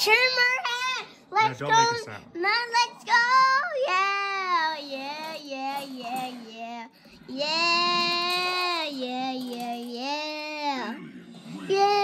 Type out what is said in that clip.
Turn her head. Let's no, go. Mom, let's go. Yeah, yeah, yeah, yeah, yeah. Yeah, yeah, yeah, yeah. Yeah.